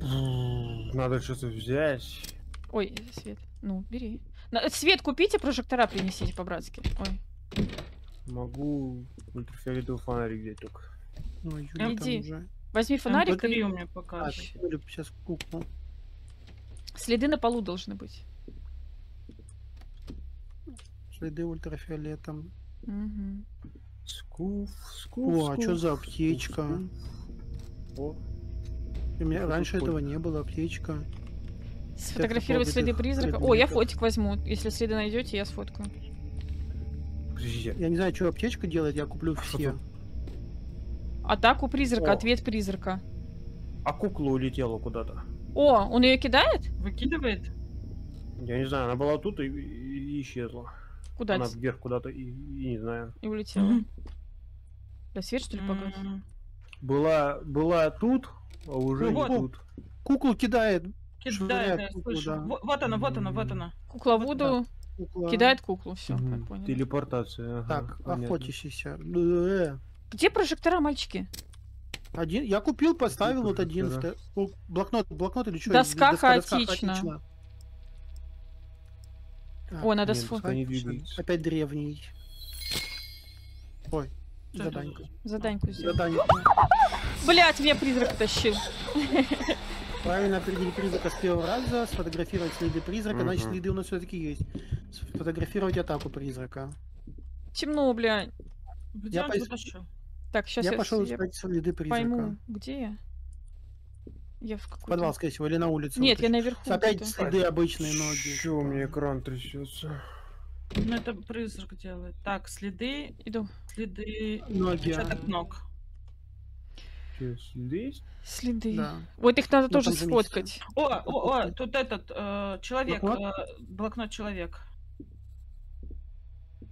Надо что-то взять. Ой, свет. Ну, бери. На- Свет купите, прожектора принесите по-братски. Ой. Могу ультрафиолетовый фонарик взять только. Ну, Юля Иди. там уже. Возьми фонарик М3 и у меня А, пока. Юля сейчас куклу. следы на полу должны быть. Следы ультрафиолетом. Мгм. Скуф, скуф, О, а что за аптечка? О, У меня раньше этого не было, аптечка. Сфотографировать следы призрака. О, я фотик возьму. Если следы найдете, я сфоткаю. подождите. Я не знаю, что аптечка делает, я куплю все. тут? Атаку призрака, О. ответ призрака. А кукла улетела куда-то. О, он ее кидает? Выкидывает? Я не знаю, она была тут и, и исчезла. Куда? Она вверх куда-то и, и не знаю. И улетела. Да свет что ли погас? Была, была тут, а уже Ну вот. тут. Куклу кидает. Кидает, куклу, слышу. да. Во- Вот она, вот она, вот она. Кукла Вот Вуду Кукла. кидает куклу. Все, понял. Телепортация. ага, Так, понятно. охотящийся. Э, Где прожектора, мальчики? Один, я купил, поставил вот прожектора? один. О, Блокнот, блокнот или что? Доска хаотична. О, надо Нет, сфоткать. доска не двигается. Опять древний. Ой, Это? Заданьку сделать. Задание. Блять, меня призрак тащил. Правильно определить призрака с первого раза, сфотографировать следы призрака, значит Мгм. следы у нас все-таки есть. Сфотографировать атаку призрака. Темно, бля. Где Я вытащил? Так, сейчас я я, пошел искать следы призрака. пойму, где я. Я в В какой подвал, скорее всего, или на улице. Нет, я наверху. Опять где-то. следы обычные ноги. Чё у меня экран трясется? Ну, это призрак делает. Так, следы, Иду. Следы, Ноги. а. отпечаток ног. Чё, здесь? Следы. Да. Вот их надо Ну, тоже сфоткать. О, о, о, тут этот, э, человек, Блокнот? э, блокнот человек.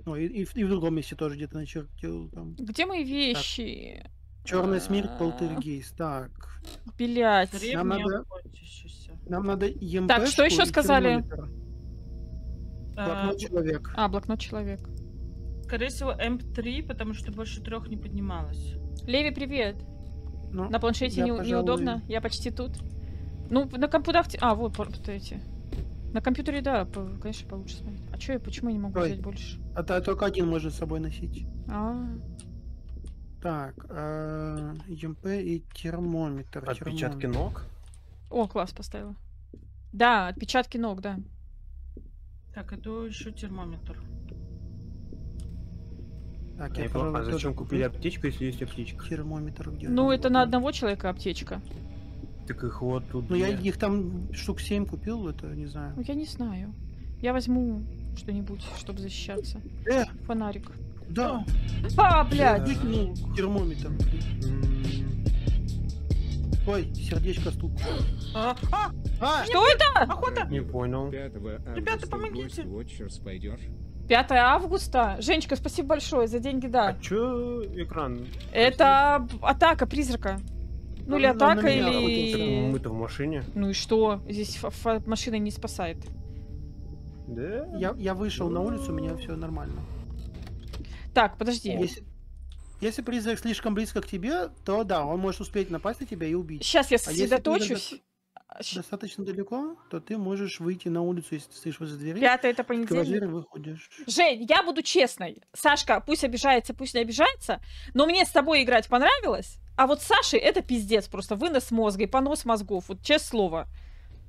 Ну, и, и в, и в другом месте тоже где-то начертил. Там. Где мои вещи? Черная смерть, А. полтергейст. Так. Блять. Древний надо-. Нам надо ЕМП. Так, что еще сказали? Э, Блокнот человек. А, блокнот человек. Скорее всего, М3, потому что больше трех не поднималось. Леви, привет. Ну, На планшете я, не- пожалуй, неудобно? Я почти тут. Ну, на компьютере... А, вот, вот эти. На компьютере, да, по- конечно, получше смотреть. А чё я, почему я не могу Ой. взять больше? А то только один может с собой носить. А, Так, э, ЕМП и термометр. Отпечатки термометр. ног? О, класс поставила. Да, отпечатки ног, да. Так, иду ищу термометр. Так, Я я, пожалуй, а тоже зачем купили аптечку, если есть аптечка? термометр где Ну, это на одного человека аптечка. Так их вот тут. Ну, я их там штук 7 купил, это не знаю. Ну, я не знаю. Я возьму что-нибудь, чтобы защищаться. Э, Фонарик. да, А, блядь! я ну, термометр. блин. М, Ой, сердечко стук. А, а, А, Что это? охота! Не понял. 5 августа Ребята, помогите. Пойдешь? 5 августа. Женечка, спасибо большое за деньги, да. А чё экран? Это атака призрака. Ну, или Ну, атака, Так или... Мы-то в машине. Ну и что? Здесь машина не спасает. Да? я, я вышел на улицу, у меня все нормально. Так, подожди. Если, если призрак слишком близко к тебе, то да, он может успеть напасть на тебя и убить. Сейчас я А если сосредоточусь. Достаточно далеко, то ты можешь выйти на улицу, если ты стоишь возле двери. Пятое это понедельник. выходишь. Жень, я буду честной. Сашка, пусть обижается, пусть не обижается, но мне с тобой играть понравилось. А вот с Сашей это пиздец, просто вынос мозга и понос мозгов. Вот честное слово.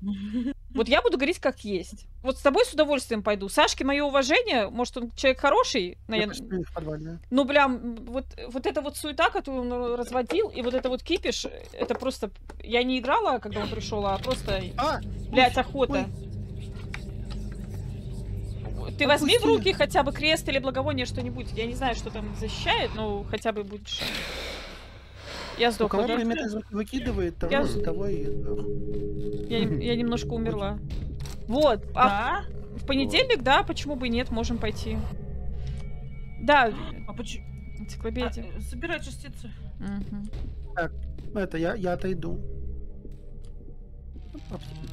Вот я буду говорить как есть. Вот с тобой с удовольствием пойду. Сашке мое уважение, может, он человек хороший, но Я подвале. ну, бля, м, вот, вот эта вот суета, которую он разводил, и вот это вот кипиш, это просто... Я не играла, когда он пришел, а просто, А, блядь, охота. Ты возьми в Отпусти. руки хотя бы крест или благовоние, что-нибудь. Я не знаю, что там защищает, но хотя бы будешь... Я у сдохла, кого да? звуки выкидывает, того, Я- того и... Я, я немножко умерла. Вот. А Да? в понедельник, да, почему бы и нет, можем пойти. Да, А почему? энциклопедия. Собирай частицы. Мгм. Это, я, я отойду.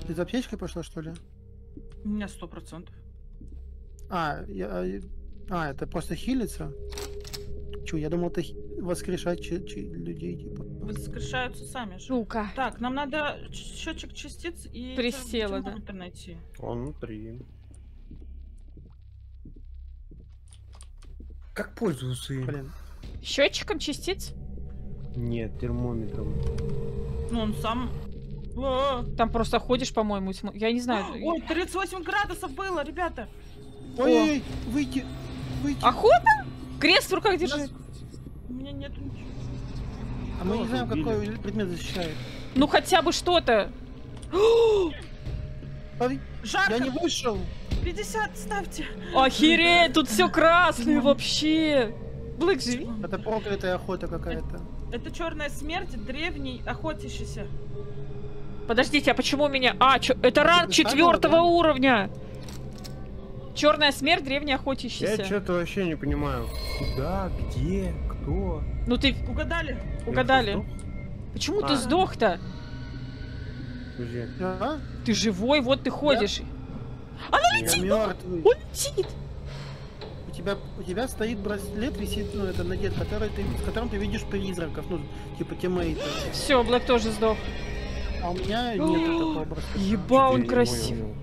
Ты за аптечкой пошла, что ли? У меня сто процентов. А, я, а, это просто хилится? Чё, я думал, это хи- воскрешать людей, типа. воскрешаются сами же. Сука. Так, нам надо счетчик частиц и Присела, да. найти. Он внутри. Как пользоваться им? Блин. Счетчиком частиц? Нет, термометром. Ну, он сам... А, Там просто ходишь, по-моему, и смо- я не знаю. Ой, 38 градусов было, ребята! Ой, выйти, выйти. Охота? Крест в руках держи. У меня нету ничего. А мы не знаем, какой предмет защищает. Ну хотя бы что-то. Жарко! Я не вышел. 50 ставьте! Охереть, тут все красное вообще. Блэк, живи. Это проклятая охота какая-то. Это черная смерть, древний охотящийся. Подождите, а почему у меня... А, чё- это ранг четвертого да? уровня. Черная смерть, древний Я охотящийся. что-то вообще не понимаю. Куда, где, кто? Ну ты Угадали? угадали. Что, Почему ты А. сдох-то? сдох? Подожди. А? Ты живой, вот ты ходишь. Я мертвый. Он летит. У тебя, у тебя стоит браслет, висит, ну, это надет, который ты, с которым ты видишь призраков, ну, типа тиммейта. Все, Блэк тоже сдох. А у меня нет такого браслета. Еба, он красивый.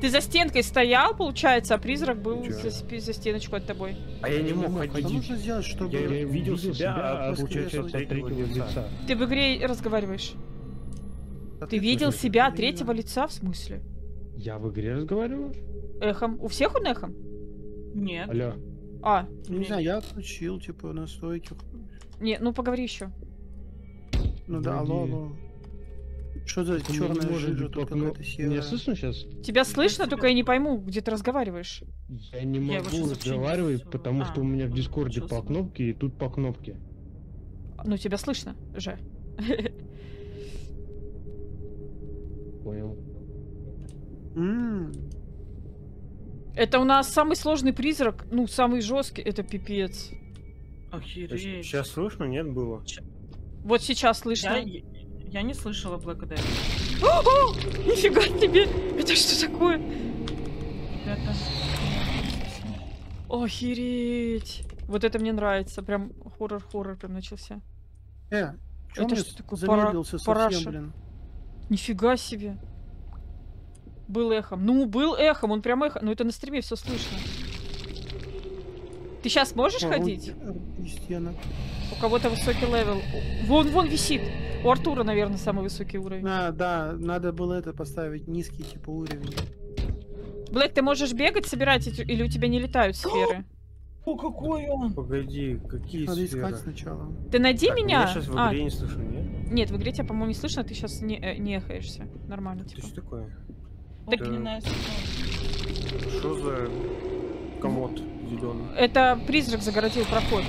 Ты за стенкой стоял, получается, а призрак был за, за стеночку от тобой. А я не мог Что ходить. нужно сделать, чтобы... Я видел себя, а после получается, от третьего лица. Ты в игре разговариваешь. А Ты видел смысле? себя от Я третьего лица, в смысле? Я в игре разговариваю? Эхом. У всех он эхом? Нет. Алло. А, не знаю, я отключил, типа, настройки. не, ну поговори еще. Ну да, алло, алло. Что за Так, черная может жижа тут какая-то серая? Меня слышно сейчас? Тебя слышно, только я не пойму, где ты разговариваешь. Я не Я могу разговаривать, вообще потому не что у меня в А, Дискорде по кнопке и тут по кнопке. Ну, тебя слышно же. Понял. Это у нас самый сложный призрак, ну, самый жесткий, это пипец. Охереть. Сейчас слышно? Нет, было. Вот сейчас слышно. я не слышала до этого. О, о, нифига себе! Это что такое? Ребята. Охереть! Вот это мне нравится. Прям хоррор-хоррор прям начался. Э, чё Это что такое, пара- замедлился параша? совсем, блин? Нифига себе. Был эхом. Ну, был эхом, он прям эхо. Ну, это на стриме все слышно. Ты сейчас можешь О, ходить? стена. У кого-то высокий level. Вон, вон висит. У Артура, наверное, самый высокий уровень. А, да, надо было это поставить низкий, типа, уровень. Блэк, ты можешь бегать, собирать, или у тебя не летают сферы? О, какой он! Погоди, какие Надо сферы? искать сначала. Ты найди Так, меня. сейчас в А, игре не слышу, нет? нет, в игре тебя, по-моему, не слышно, ты сейчас не, э, не эхаешься. Нормально, Ты типа. что такое? Так- стена. Что за комод зеленый? Это призрак загородил проход.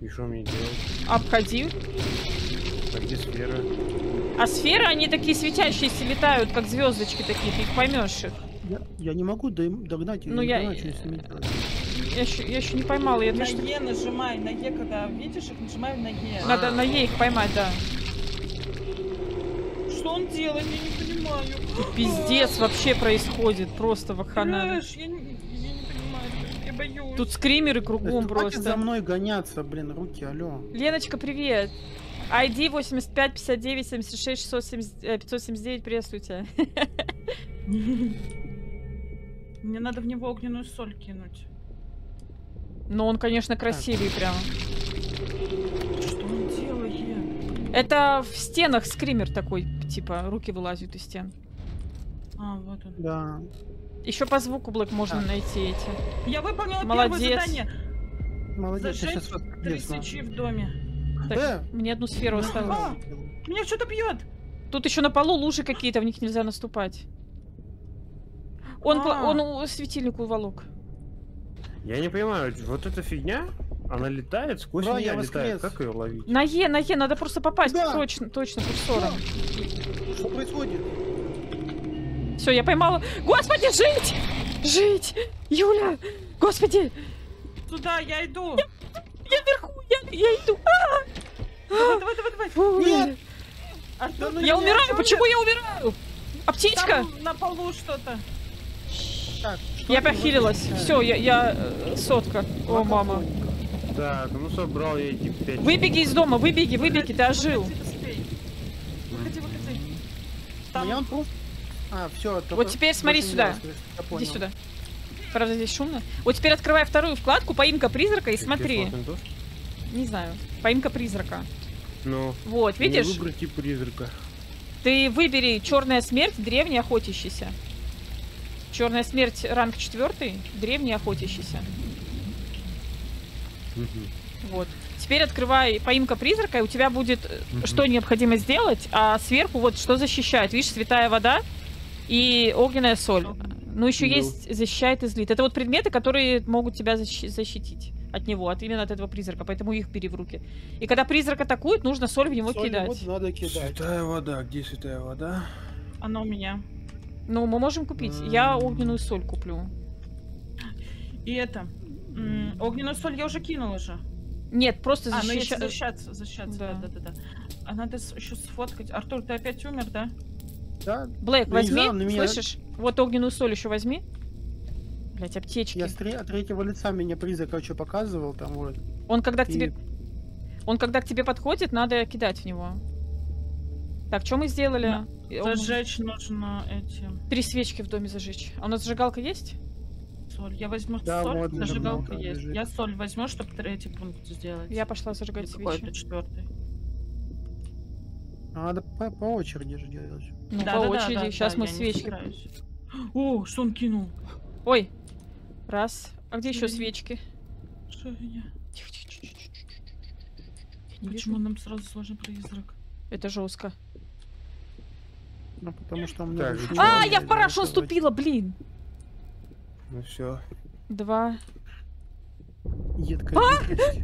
И что мне делать? Обходи. А где сфера? А сферы, они такие светящиеся, летают, как звездочки такие, ты их поймешь их. Я, я не могу догнать, Ну, не я-. Я еще, я еще не поймала, я На что Е нажимай, на Е, когда видишь их, нажимай на Е. надо на Е их поймать, да. Что он делает, я не понимаю. Тут пиздец вообще происходит, просто. Трэш, я, не- я не понимаю, я боюсь. Тут скримеры Да кругом за просто. мной гоняться, блин, руки, алло. Леночка, привет. ID 85 59 76 670, э, 579, приветствую тебя. Мне надо в него огненную соль кинуть. Но он, конечно, красивый прям. Что он делает? Это в стенах скример такой, типа, руки вылазят из стен. А, вот он. Да. Еще по звуку Блэк можно Так. найти эти. Я выполнила Молодец. первое задание. Молодец, я Зажечь сейчас свечи в доме. Так, Э, Мне одну сферу осталось. А! Меня что-то бьет. Тут еще на полу лужи какие-то, в них нельзя наступать. Он, А. он у- светильник уволок. Я не понимаю, вот эта фигня, она летает, сквозь Да, меня летает. Как ее ловить? На Е, на Е, надо просто попасть Да. точно, точно курсором. Что происходит? Все, я поймала. Господи, жить! Жить! Юля! Господи! Туда, я иду. Я вверху! Я, я иду! Давай, давай, давай, давай. Фу. Нет! Артур, Я умираю! Почему я умираю? Аптечка! Там на полу что-то. Так, что Я похилилась. Все, я, я э, сотка. О, мама. Так, ну собрал я эти пять. Выбеги из дома, выбеги, выбеги, ты ожил. Выходи, Там. А, все. Вот теперь смотри сюда. Иди сюда. Правда, здесь шумно. Вот теперь открывай вторую вкладку, поимка призрака и смотри. Не знаю, поимка призрака. Ну, Вот, видишь? выбрать тип призрака. Ты выбери черная смерть, древний охотящийся. Черная смерть ранг четвертый, древний охотящийся. Вот. Теперь открывай поимка призрака, и у тебя будет э, что необходимо сделать, а сверху вот что защищает. Видишь, святая вода и огненная соль. Ну, еще Ну. есть защищает излит. Это вот предметы, которые могут тебя защи- защитить от него, от именно от этого призрака. Поэтому их бери в руки. И когда призрак атакует, нужно соль в него кидать. Вот надо кидать. Святая вода, где святая вода? Она у меня. Ну, мы можем купить. Я М. огненную соль куплю. И это. м, Огненную соль я уже кинула же. Нет, просто А, ну если защища- защищаться, защищаться, Да. да, да, да, да. А надо еще сфоткать. Артур, ты опять умер, да? Да, Блэк, Ну, не возьми, знаю, на меня- слышишь? Вот огненную соль еще возьми. Блять, аптечки. я с тре- от третьего лица меня призрак, короче, показывал там вот. Он когда к И- тебе... Он когда к тебе подходит, надо кидать в него. Так, что мы сделали? Да. И он- Зажечь нужно эти Три свечки в доме зажечь. А у нас зажигалка есть? соль. Я возьму Да, соль, вот, зажигалка есть. лежит. Я соль возьму, чтобы третий пункт сделать. Я пошла зажигать Или свечи. это четвертый. А Надо по, по очереди же делать. Ну, Да, по да, очереди. да, Сейчас да, мы свечки. О, что он кинул? Ой. Раз. А где еще свечки? Что я? Тихо, тихо, тихо, тихо. Я не Почему вижу. нам сразу сложен призрак? Это жестко. Ну, потому что меня... Так, ну ничего А, я в парашу наступила, блин! Ну все. Два. Едкая жидкость.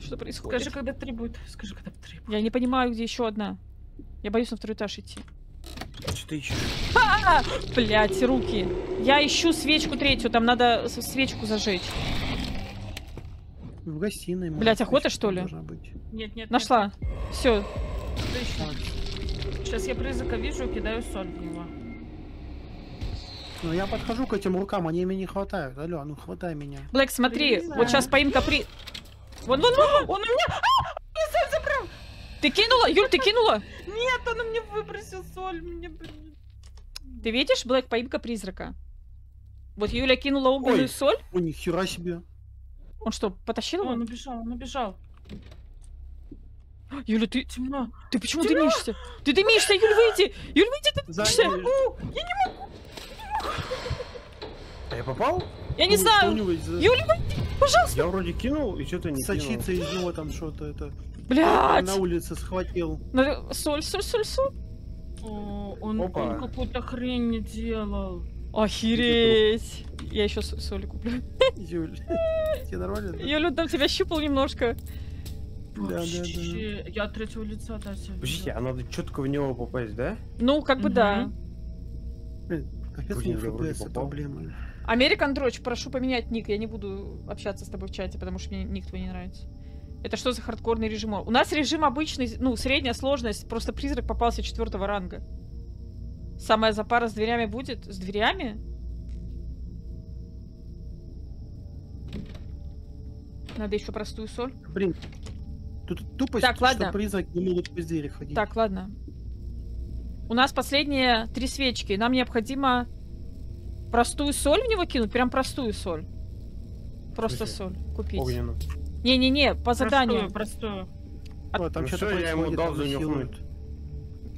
Что происходит? Скажи, когда три будет. Скажи, когда три будет. Я не понимаю, где еще одна. Я боюсь на второй этаж идти. Что ты ищешь? А, блять, руки. Я ищу свечку третью, там надо свечку зажечь. В гостиной. Блядь, охота, что ли? должна быть. Нет, нет. Нашла. Все. Сейчас я призрака вижу и кидаю соль в него. Ну, я подхожу к этим рукам, они мне не хватают. Алло, ну хватай меня. Блэк, смотри, вот сейчас поимка при... Вон, вон, вон. Он у меня... Ты кинула? Юль, ты кинула? Нет, он у меня выбросил соль. Мне... блин. Ты видишь, Блэк, поимка призрака? Вот Юля кинула огненную Ой. соль. О, нихера себе. Он что, потащил Он его? убежал, он убежал. Юля, ты, Темно. ты почему дымишься? Ты дымишься, Юль, выйди! Юль, выйди, ты дымишься! А я попал? Я не Ну, знаю! Юля, выйди, пожалуйста! Я вроде кинул, и что-то не Сочится из него там что-то это. Блядь! На улице схватил. Надо- Соль, соль, соль, соль. О, он, Опа. он какую-то хрень не делал. Охереть! Я еще соли куплю. Юль. Тебе нормально? да? Юля, там тебя щупал немножко. Да, да, да. Я от третьего лица, да, себя Подождите, а надо четко в него попасть, да? Ну, как бы да. Капец, FPS. Американ Дрочь, прошу поменять ник. Я не буду общаться с тобой в чате, потому что мне ник твой не нравится. Это что за хардкорный режим? У нас режим обычный, ну, средняя сложность, просто призрак попался четвертого ранга. Самая запара с дверями будет? С дверями? Надо еще простую соль. Блин. Тут тупость, Так, ладно. что призрак не могут по двери ходить. Так, ладно. У нас последние три свечки. Нам необходимо простую соль в него кинуть, прям простую соль. Просто соль купить. Огненную. Не-не-не, по заданию. Простую, простую. Вот, там Ну что-то я ему дал занюхнуть.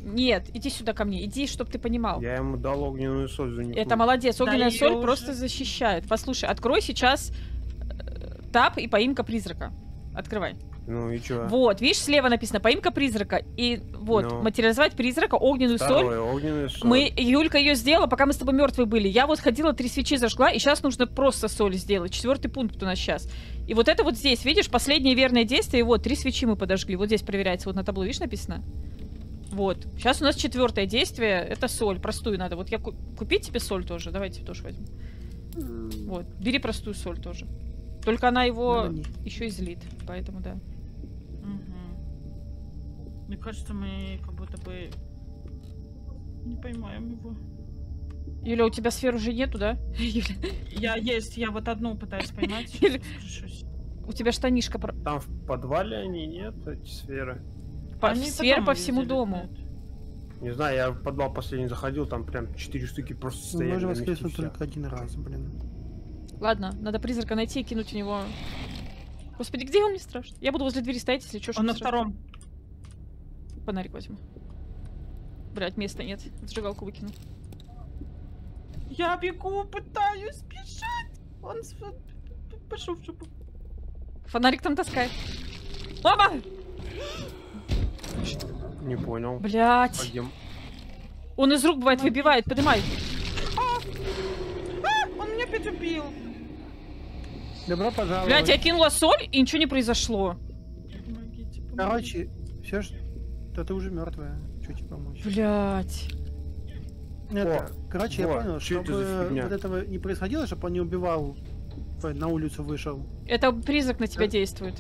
Нет, иди сюда ко мне, иди, чтобы ты понимал. Я ему дал огненную соль за Это молодец, Да огненная её соль уже- просто защищает. Послушай, открой сейчас э, тап и поимка призрака. Открывай. Ну и чё? Вот, видишь, слева написано поимка призрака. И вот, Ну. материализовать призрака, огненную соль. Второе, огненную соль. Мы, Юлька ее сделала, пока мы с тобой мертвые были. Я вот ходила, три свечи зажгла, и сейчас нужно просто соль сделать. Четвертый пункт у нас сейчас. И вот это вот здесь, видишь, последнее верное действие, и вот, три свечи мы подожгли. Вот здесь проверяется, вот на табло, видишь, написано? Вот. Сейчас у нас четвертое действие, это соль, простую надо. Вот я ку- купить тебе соль тоже, давайте тоже возьму. Вот, бери простую соль тоже. Только она его еще излит, поэтому да. Мне кажется, мы как будто бы не поймаем его. Юля, у тебя сфер уже нету, да? Юля, Я есть, я вот одну пытаюсь поймать. У тебя штанишка... про- Там в подвале они нет, эти сферы. по- Они Сфер по всему дому. Не знаю, я в подвал последний заходил, там прям четыре штуки просто Мы стояли и воскреснуть только один раз, блин. Ладно, надо призрака найти и кинуть в него. Господи, где он не страшно? Я буду возле двери стоять, если что. Он на втором. Фонарик возьму. Блять, места нет. Зажигалку выкину. Я бегу, пытаюсь бежать. Он с- пошел в жопу. Фонарик там таскай. Мама! Не понял. А Блять. где... Он из рук бывает выбивает. Поднимай. Он меня опять убил. Добро пожаловать. Блять, я кинула соль, и ничего не произошло. Помогите, помогите. Короче, все ж... Да ты уже мертвая. Че тебе помочь? Блять. Это, короче, во, я понял, это за чтобы фигня? вот этого не происходило, чтобы он не убивал, ой, на улицу вышел. Это призрак на тебя Да. действует.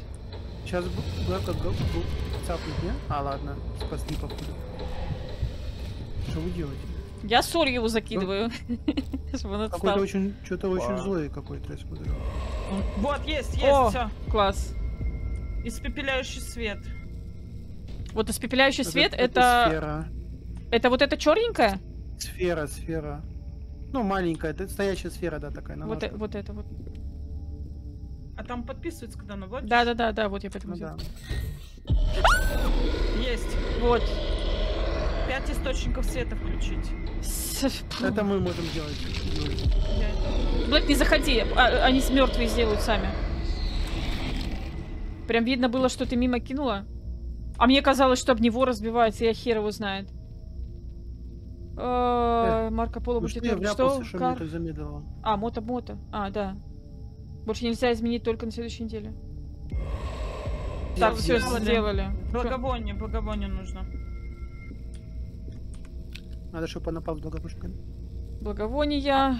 Сейчас Блэка цапнет, не? А, ладно, спасли походу. Что вы делаете? Я соль его закидываю. Он Какой-то очень, что-то очень злой какой-то, я смотрю. Вот, есть, есть, О! все. Класс. Испепеляющий свет. Вот испепеляющий Это- свет это... сфера. Это вот это черненькое? Сфера, сфера. Ну, маленькая, это стоящая сфера, да, такая. Вот, э- вот это вот. А там подписывается, когда наводишь? Да, да, да, да, вот я поэтому Ну да. Есть. Вот. Пять источников света включить. Это мы можем делать. Блэк, не заходи, а- они с мертвые сделают сами. Прям видно было, что ты мимо кинула. А мне казалось, что об него разбивается, я хер его знает. Э, Марко Поло Ну будет что я что? Кар-? А, мото-мото. А, да. Больше нельзя изменить только на следующей неделе. Так, все сделали. Благовоние, благовоние нужно. Надо, чтобы она пала долгопушкой. Благовония.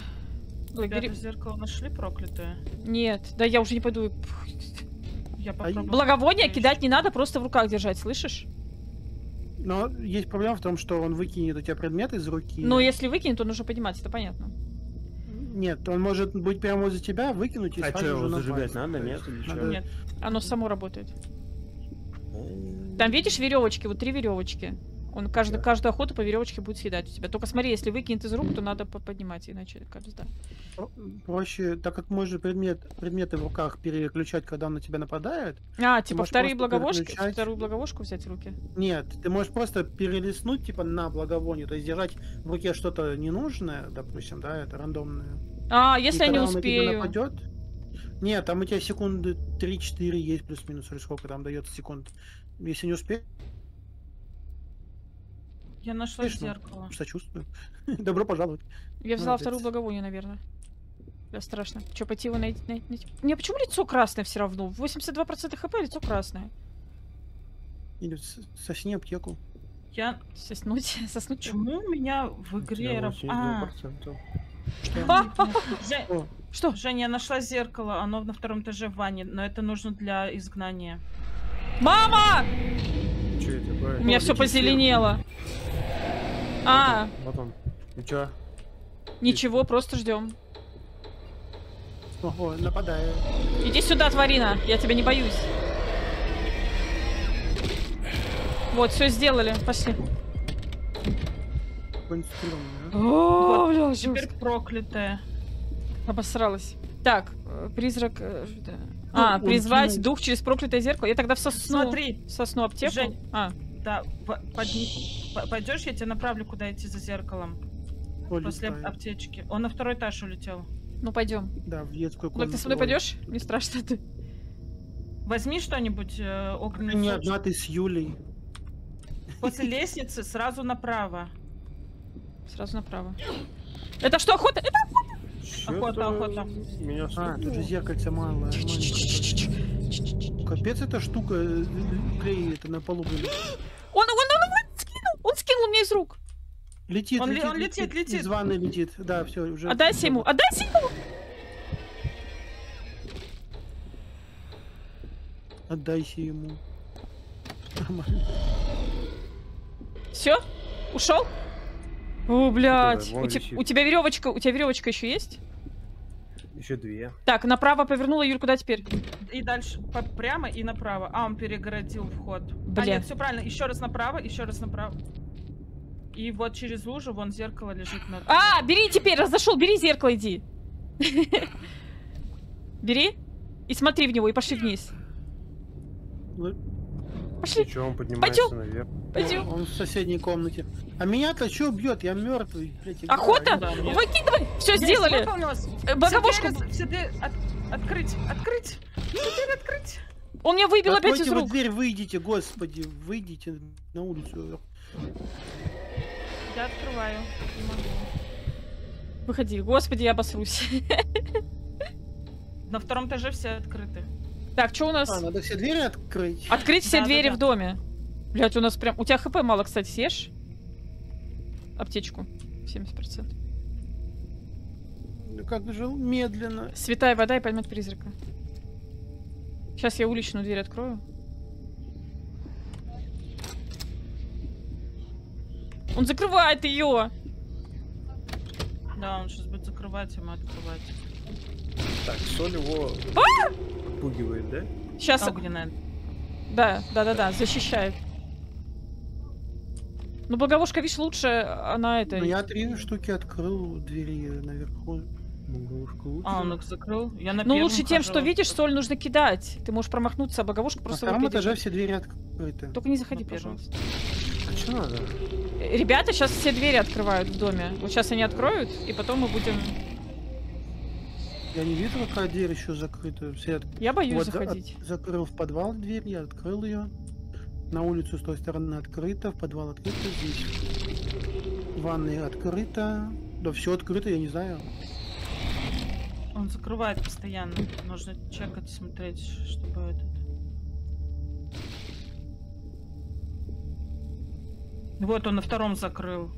Бери- зеркало нашли проклятое? Нет, да я уже не пойду. Я попробую. Благовония кидать не надо, просто в руках держать, слышишь? Но есть проблема в том, что он выкинет у тебя предмет из руки. Но если выкинет, то нужно поднимать, это понятно. Нет, он может быть прямо возле тебя, выкинуть и А сразу что, его же зажигать надо, нет? надо- Нет. Оно само работает. Там видишь веревочки, вот три веревочки. Он каждый, Да. каждую охоту по веревочке будет съедать у тебя. Только смотри, если выкинет из рук, то надо по- поднимать, иначе. Про- Проще, так как можно предмет, предметы в руках переключать, когда он на тебя нападает. А, типа вторые благовошки, переключать. вторую благовошку взять в руки. Нет, ты можешь просто перелистнуть, типа, на благовоние, то есть держать в руке что-то ненужное, допустим, да, это рандомное. А, И если я не успею. нападет, нет, там у тебя секунды 3-4 есть плюс-минус, или сколько там дается секунд. Если не успеешь, Я нашла Видишь, ну, зеркало. сочувствую. Добро пожаловать. Я взяла Молодец. вторую благовоние, наверное. Да, страшно. Че, пойти его найти? найти? Не, почему лицо красное все равно? 82% хп, лицо красное. Или сосни аптеку. Я... Соснуть, соснуть. Почему у меня в игре... раб- А, 82%. А, Жень, О, Что? Женя, я нашла зеркало, оно на втором этаже в ванне, но это нужно для изгнания. Мама! Что? У меня все позеленело. А, Вот он. Ну чё? ничего, просто ждем. Ого, нападаю. Иди сюда, тварина, я тебя не боюсь. Вот, все сделали, пошли. А? О, Вот, бля, Теперь жестко. проклятая. Обосралась. Так, э, призрак... э. А, призвать дух через проклятое зеркало. Я тогда в сосну... Смотри, Сосну аптеку. Жень. А, да, пойдешь, я тебя направлю, куда идти за зеркалом. Поле После аптечки. Он на второй этаж улетел. ну пойдем. Да, в детскую комнату. ты со мной Ой. пойдешь? Не страшно ты. Возьми что-нибудь э, Ты огненный не одна, ты с Юлей. После лестницы сразу направо. Сразу направо. Это что, охота? Это... Охота, охота. Меня А, тут же зеркальце малое. Капец, эта штука э, клей это на полу. Он, он, он, он скинул! Он скинул мне из рук! Летит, Он летит, он летит, летит. Из ванны летит. Да, все, уже. Отдайся ему! Отдайся ему! Отдайся ему. Нормально. Все? Ушел? О, блядь. Вон у, те- у тебя веревочка, у тебя веревочка еще есть? Еще две. Так, направо повернула, Юль, куда теперь? И дальше по- прямо и направо. А, он перегородил вход. А, Блин. нет, все правильно. Еще раз направо, еще раз направо. И вот через лужу вон зеркало лежит на... А, бери теперь, раз зашел, бери зеркало, иди. Бери и смотри в него, и пошли вниз. Ну, Пошли, Ничего, он поднимается Пойдем. наверх. Пойдем. Он в соседней комнате. А меня-то что бьет? Я мертвый. блядь, я Охота? Да. Выкидывай! Все сделали! Э, Боковушку. Все от- открыть, открыть. Все двери открыть. Он меня выбил опять Откройте из вы рук. дверь, выйдите, господи, выйдите на улицу. Я открываю. Не могу. Выходи, господи, я обосрусь. На втором этаже все открыты. Так, что у нас? А, надо все двери открыть. Открыть все Да, да, двери да. в доме. Блять, у нас прям... У тебя хп мало, кстати, съешь? Аптечку. 70%. Ну, Как же медленно. Святая вода и поймет призрака. Сейчас я уличную дверь открою. Он закрывает ее. Да, он сейчас будет закрывать, а мы открывать. Так, соль его А! отпугивает, да? Сейчас. Огненная. Да, да, да, да, защищает. Ну, благовушка, видишь, лучше она это. Ну, я три штуки открыл двери наверху. Боговушка лучше. А, он их закрыл. Я на Ну, лучше тем, хожу. что видишь, соль нужно кидать. Ты можешь промахнуться, а боговушка На просто втором выпадет. этаже все двери открыты. Только не заходи, На первом. пожалуйста. А что надо? Э, Ребята сейчас все двери открывают в доме. Вот сейчас они откроют, и потом мы будем... Я не вижу, какая дверь еще закрыта. Все от- Я боюсь вот за- заходить. от- закрыл в подвал дверь, я открыл ее. На улицу с той стороны открыто, в подвал открыто, здесь. Ванная открыта. Да все открыто, я не знаю. Он закрывает постоянно. Нужно чекать, смотреть, чтобы этот... Вот он на втором закрыл.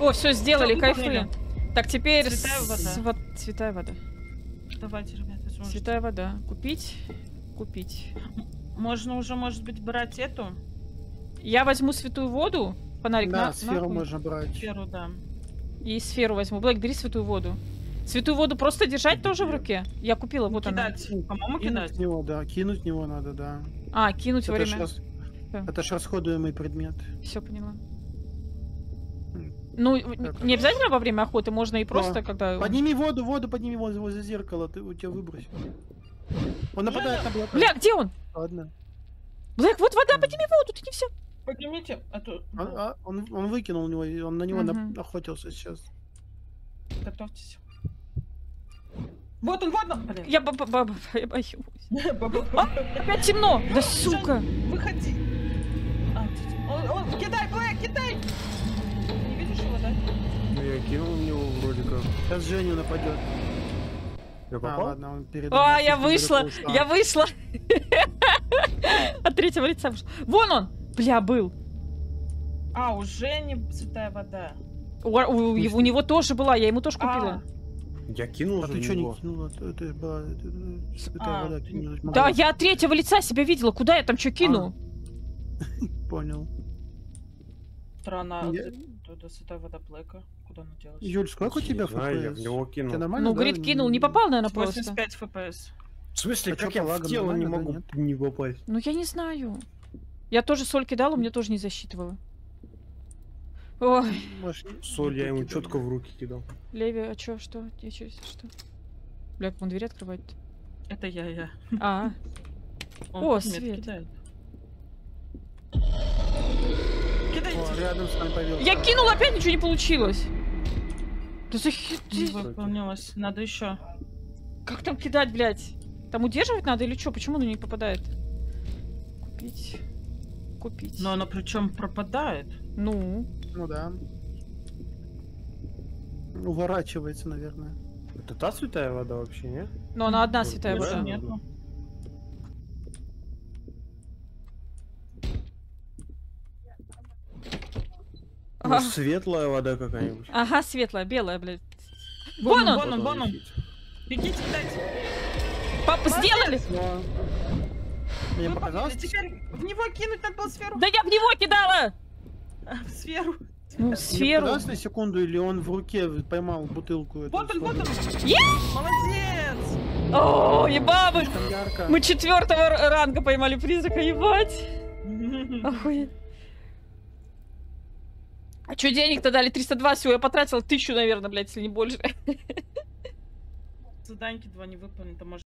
О, все сделали, Всё, кайфы. Так, теперь... Святая с- вода. вот- Святая вода. Давайте, ребята, сможете. Святая вода. Купить? Купить. Можно уже, может быть, брать эту Я возьму святую воду. Фонарик да, на, сферу нахуй. можно брать. сферу, да. И сферу возьму. Блэк, бери святую воду. Святую воду просто держать тоже в руке? Я купила, вот она. кидать. По-моему, Кинуть кидать. в него, да, кинуть в него надо, да. А, кинуть во Это ж, время. рас- Да. это ж расходуемый предмет. Все поняла. Ну, Так. не обязательно во время охоты, можно и просто, когда... он- Подними воду, воду подними возле, возле зеркала, ты, у тебя выбросил. Он нападает на блока. Бля, где он? Ладно. Блэк, вот вода, подними воду, ты не все. Поднимите, а то... А- а, он, он выкинул у него, он на него на- Мгм. охотился сейчас. Готовьтесь. Вот он, вот он! Блин. Я, ба- ба- ба- я боюсь. Ба-ба-ба. Опять темно. Да сука. Выходи. А, он, он, кидай, Блэк, кидай! Не видишь его, да? Ну, я кинул в него вроде как. Сейчас Женю нападет. Я А, попал? ладно, он перед А, я вышла, я вышла. От третьего лица вышла. Вон он. Бля, был. А, уже не святая вода. У, у- у него тоже была, я ему тоже купила. Я кинул А ты что не кинула? Это была э, святая А, вода. Да, я от третьего лица себя видела. Куда я там что кину? Понял. Туда святая вода Блэка. Куда она делась? Юль, сколько у тебя знаю, я в FPS? него кинул. тебя нормально, Ну, да? говорит, кинул, не попал, наверное, просто. 85 фпс. В смысле, А как я в тело не да, могу нет? не попасть? Ну, я не знаю. Я тоже соль кидала, у меня тоже не засчитывала. Ой, Может, Соль я ему кидали. четко в руки кидал. Леви, а чё, что? Я чё, что? Бля, как он дверь открывает? Это я, я. А, Он О, свет. кидает. О, Кидайте. рядом с нами появился. я кинула, опять ничего не получилось. Да за хи- Не ты- выполнилось. Надо еще. Как там кидать, блядь? Там удерживать надо или что? Почему оно не попадает? Купить. Купить. Но оно причем пропадает. Ну, Ну да. Уворачивается, наверное. Это та святая вода вообще, не? но она одна Ну, святая вода. нет. Нету. Может, светлая вода какая-нибудь? Ага, светлая, белая, блядь. Вон он, он! вон он, вон он. Бегите, кидайте. Папа, сделали! Мне Выполнили. показалось, Теперь в него кинуть надо было сферу. Да я в него кидала! А, В сферу. Ну, Мне сферу. показалось на секунду, или он в руке поймал бутылку эту Вот он, вот он! Молодец! О, еба, мы, четвертого ранга поймали призрака, ебать. Охуеть. А чё денег-то дали? 302 всего, я потратила тысячу, наверное, блядь, если не больше. Заданьки два не выполнены, там может